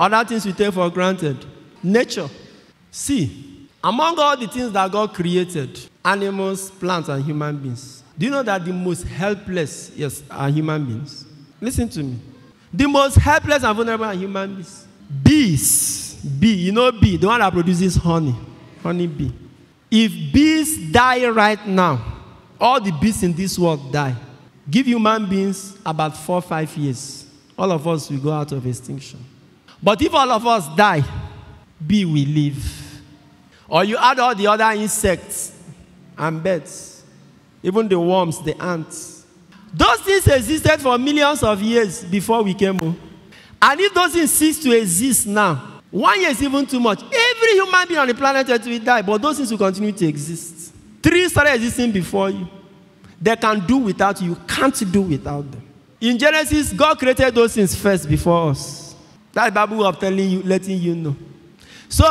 Other things we take for granted. Nature. See, among all the things that God created, animals, plants, and human beings, do you know that the most helpless, yes, are human beings? Listen to me. The most helpless and vulnerable are human beings. Bees. Bee, you know bee, the one that produces honey. Honey bee. If bees die right now, all the bees in this world die. Give human beings about four, five years. All of us will go out of extinction. But if all of us die, bee will live. Or you add all the other insects and birds, even the worms, the ants. Those things existed for millions of years before we came home. And if those things cease to exist now, one year is even too much. Every human being on the planet Earth will die, but those things will continue to exist. Trees started existing before you. They can do without you. You can't do without them. In Genesis, God created those things first before us. That's Bible of telling you, letting you know. So,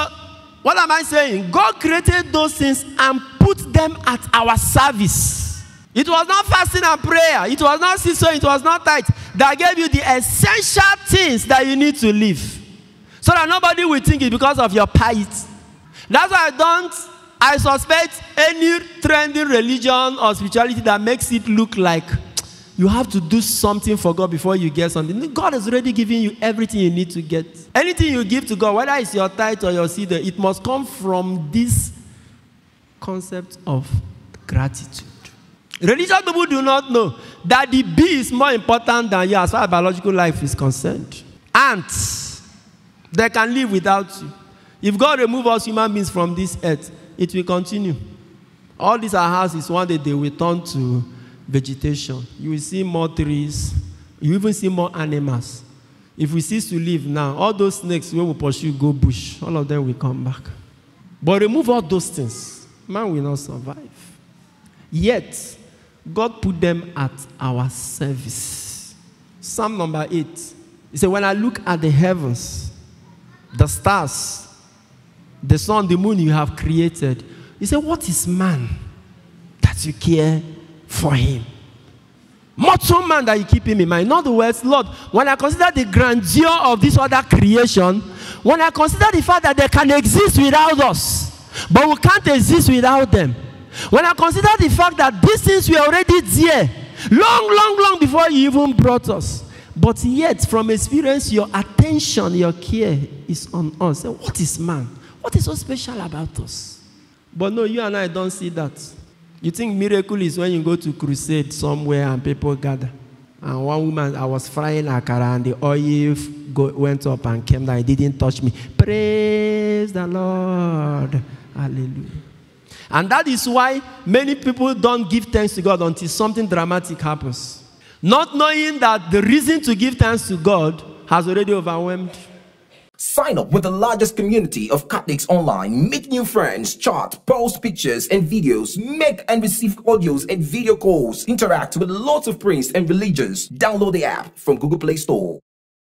what am I saying? God created those things and put them at our service. It was not fasting and prayer. It was not season. It was not tight. That gave you the essential things that you need to live. So that nobody will think it's because of your piety. That's why I don't, I suspect any trending religion or spirituality that makes it look like you have to do something for God before you get something. God has already given you everything you need to get. Anything you give to God, whether it's your tithe or your seed, it must come from this concept of gratitude. Religious people do not know that the bee is more important than you as far as biological life is concerned. Ants, they can live without you. If God remove us human beings from this earth, it will continue. All these are houses, one day they will turn to vegetation. You will see more trees. You even see more animals. If we cease to live now, all those snakes we pursue go bush, all of them will come back. But remove all those things, man will not survive. Yet, God put them at our service. Psalm number eight. He said, When I look at the heavens, the stars, the sun, the moon you have created, he said, What is man that you care for him? Mortal man that you keep him in mind. In other words, Lord, when I consider the grandeur of this other creation, when I consider the fact that they can exist without us, but we can't exist without them. When I consider the fact that these things were already there, long, long, long before you even brought us, but yet from experience, your attention, your care is on us. What is man? What is so special about us? But no, you and I don't see that. You think miracle is when you go to crusade somewhere and people gather. And one woman, I was frying akara and the oil go, went up and came down. It didn't touch me. Praise the Lord. Hallelujah. And that is why many people don't give thanks to God until something dramatic happens. Not knowing that the reason to give thanks to God has already overwhelmed. Sign up with the largest community of Catholics online. Meet new friends, chat, post pictures and videos, make and receive audios and video calls, interact with lots of priests and religions. Download the app from Google Play Store.